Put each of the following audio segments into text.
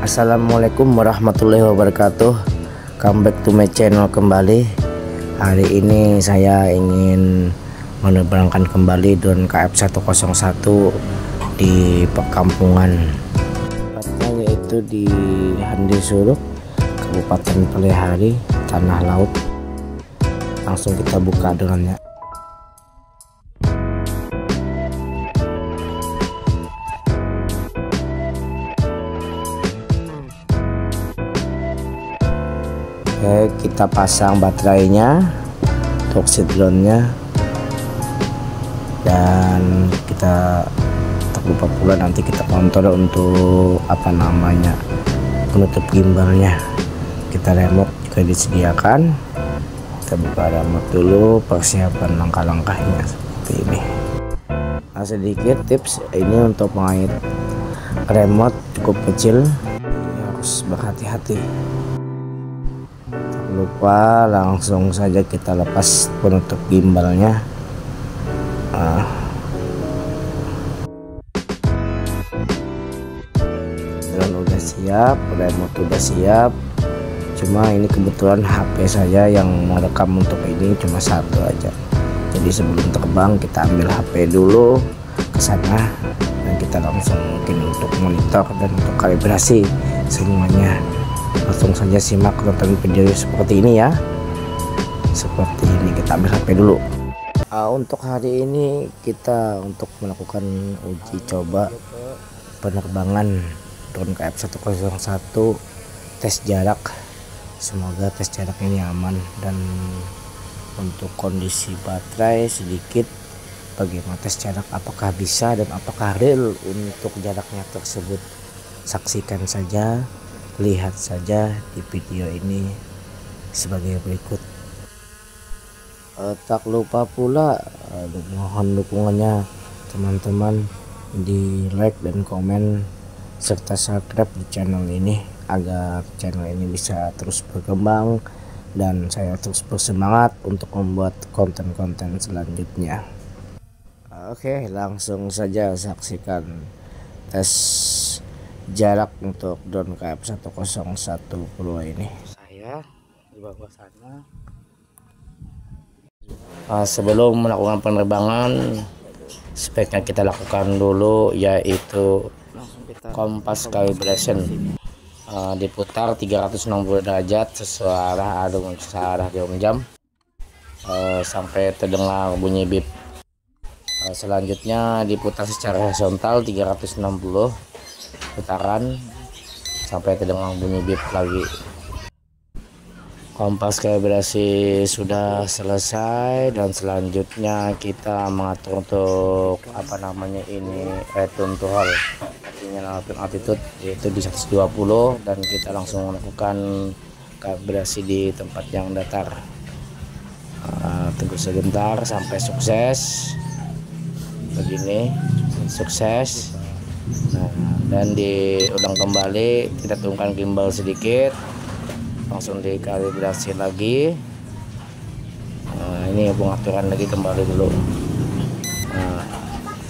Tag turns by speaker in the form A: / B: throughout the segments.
A: Assalamualaikum warahmatullahi wabarakatuh. Come back to my channel kembali. Hari ini saya ingin menerbangkan kembali drone KF101 di perkampungan. Tempatnya yaitu di Handi Suruk Kabupaten Pelihari Tanah Laut. Langsung kita buka dronenya kita pasang baterainya untuk si drone-nya dan kita tak lupa pula nanti kita kontrol untuk apa namanya penutup gimbalnya. Kita remote juga disediakan. Kita buka remote dulu persiapan langkah-langkahnya seperti ini. Nah sedikit tips ini untuk mengait remote cukup kecil. Harus berhati-hati lupa langsung saja kita lepas penutup gimbalnya. Uh. drone udah siap remote udah siap. Cuma ini kebetulan HP saya yang merekam untuk ini cuma satu aja. Jadi sebelum terbang kita ambil HP dulu ke sana. Dan kita langsung mungkin untuk monitor dan untuk kalibrasi semuanya langsung saja simak tonton video seperti ini ya. Seperti ini kita ambil HP dulu. Uh, untuk hari ini kita untuk melakukan uji coba penerbangan drone KF101 tes jarak. Semoga tes jarak ini aman dan untuk kondisi baterai sedikit bagaimana tes jarak apakah bisa dan apakah real untuk jaraknya tersebut. Saksikan saja lihat saja di video ini sebagai berikut. Uh, tak lupa pula uh, mohon dukungannya teman-teman di like dan komen serta subscribe di channel ini agar channel ini bisa terus berkembang dan saya terus bersemangat untuk membuat konten-konten selanjutnya. Oke langsung saja saksikan tes jarak untuk drone KF101 Pro ini. Saya di bawah sana. Uh, sebelum melakukan penerbangan speknya kita lakukan dulu yaitu kompas calibration. uh, diputar 360 derajat sesuai arah adung searah jam jam uh, sampai terdengar bunyi bip. Uh, selanjutnya diputar secara horizontal 360 putaran sampai terdengar bunyi bip lagi. Kompas kalibrasi sudah selesai dan selanjutnya kita mengatur untuk apa namanya ini return to hall. Artinya altitude yaitu di 120 dan kita langsung melakukan kalibrasi di tempat yang datar. Uh, tunggu sebentar sampai sukses. Begini sukses nah dan diulang kembali kita turunkan gimbal sedikit. Langsung dikalibrasi lagi. Nah, ini pengaturan lagi kembali dulu. Nah,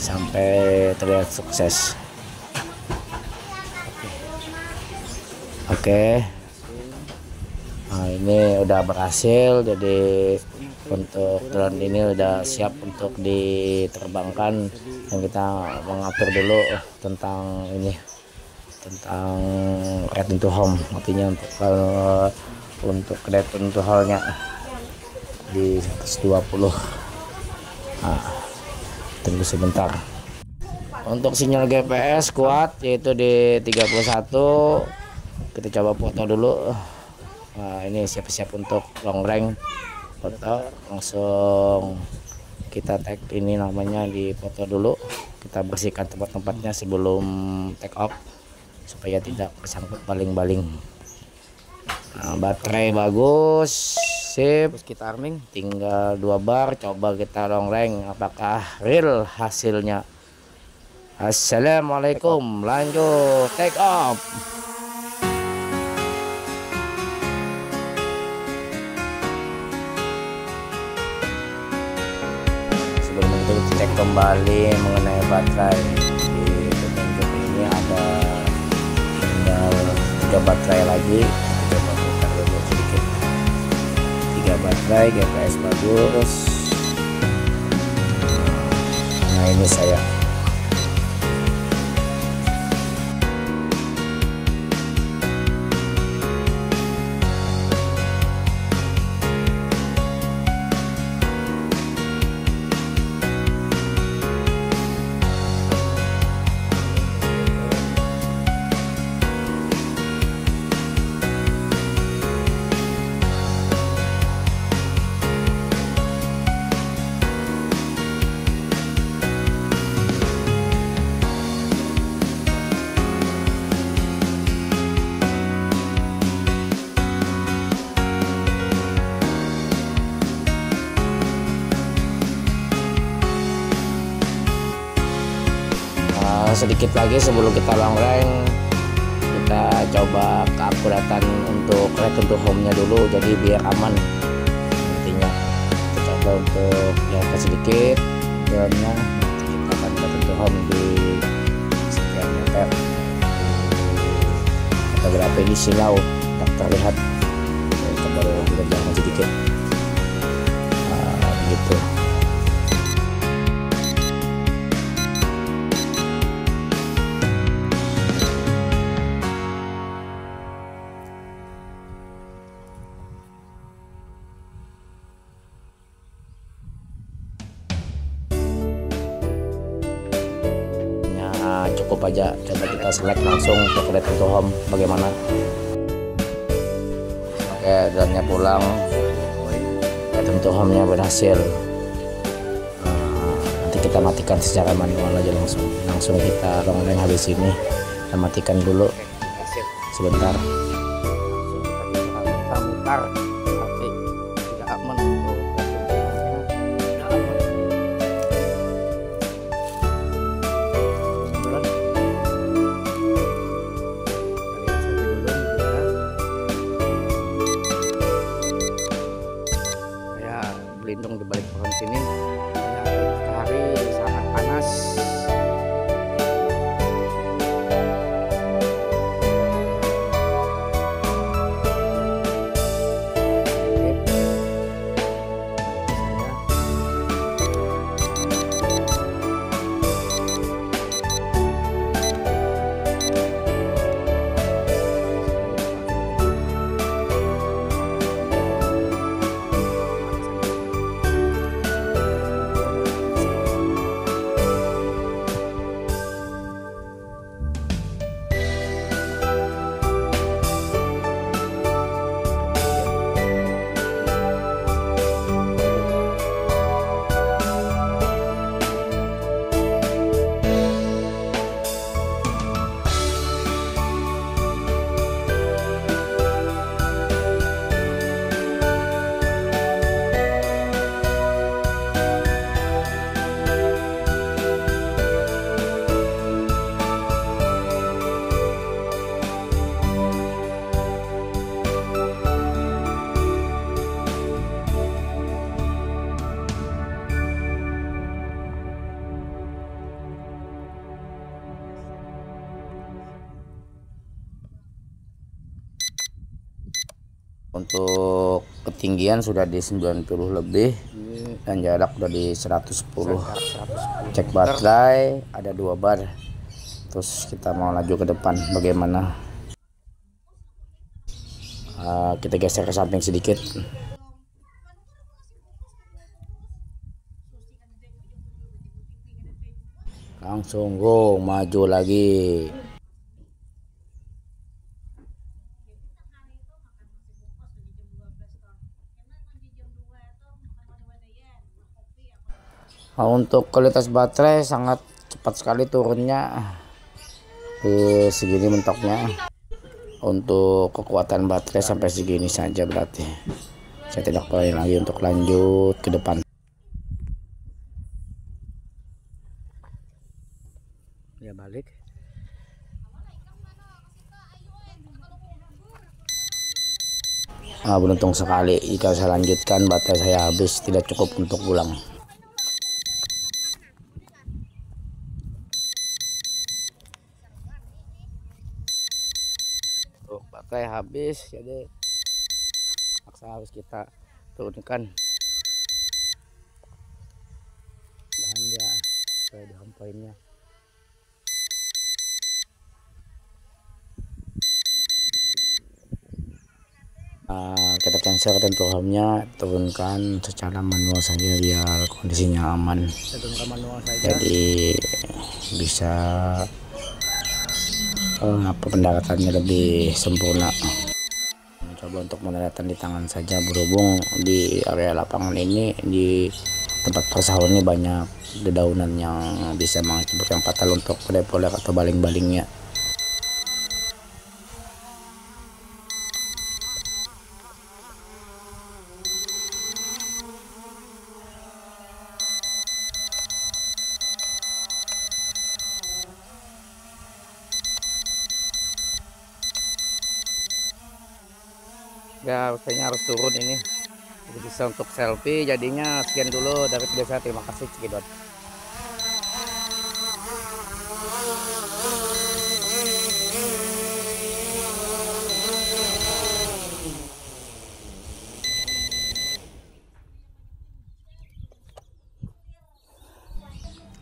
A: sampai terlihat sukses. Oke. Okay. nah ini udah berhasil jadi untuk drone ini udah siap untuk diterbangkan. Dan kita mengatur dulu tentang ini tentang return to home. Artinya untuk uh, untuk return to home nya di 120 nah, tunggu sebentar. Untuk sinyal GPS kuat yaitu di 31 kita coba foto dulu. Nah, ini siap-siap untuk long range foto langsung kita tag ini namanya di foto dulu. Kita bersihkan tempat-tempatnya sebelum take off supaya tidak kesangkut baling-baling. Nah, baterai bagus sip. Kita arming. Tinggal dua bar coba kita long range apakah real hasilnya? Assalamualaikum lanjut take off cek kembali mengenai baterai. Di petunjuk ini ada tinggal tiga baterai lagi. Kita coba putar dulu sedikit. Tiga baterai GPS bagus. Nah ini saya sedikit lagi sebelum kita long rank kita coba keakuratan untuk return to home nya dulu jadi biar aman. Nantinya kita coba untuk ya sedikit jalannya kita akan return to home di sekian meter fotografi di silau tak terlihat. Kita baru jalan sedikit cukup aja. Coba kita select langsung untuk return to home bagaimana? Oke dannya pulang. Return to home nya berhasil. Nah, nanti kita matikan secara manual aja langsung. Langsung kita rongreng habis ini. Kita matikan dulu. Sebentar. Kita mutar untuk ketinggian sudah di 90 lebih dan jarak udah di 110 cek baterai ada dua bar. Terus kita mau laju ke depan bagaimana? Uh, kita geser ke samping sedikit. Langsung go maju lagi untuk kualitas baterai sangat cepat sekali turunnya. Di segini mentoknya. Untuk kekuatan baterai sampai segini saja berarti. Saya tidak perlu lagi untuk lanjut ke depan. Ya balik. Ah, beruntung sekali. Jika saya lanjutkan baterai saya habis. Tidak cukup untuk pulang baterai habis jadi paksa harus kita turunkan. Dan dia sesuai dengan poinnya. Uh, kita cancel tentu hamnya turunkan secara manual saja biar kondisinya aman. Jadi bisa uh, apa pendaratannya lebih sempurna? Coba untuk mendaratan di tangan saja. Berhubung di area lapangan ini di tempat persahun ini banyak dedaunan yang bisa mengakibatkan fatal untuk poler atau baling-balingnya ya kayaknya harus turun ini. Bisa untuk selfie jadinya sekian dulu dari video saya. Terima kasih cekidot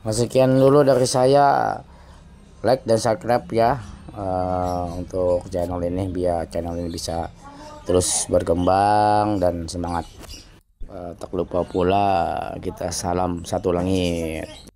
A: nah, sekian dulu dari saya. Like dan subscribe ya uh, untuk channel ini biar channel ini bisa terus berkembang dan semangat. Uh, tak lupa pula kita salam satu langit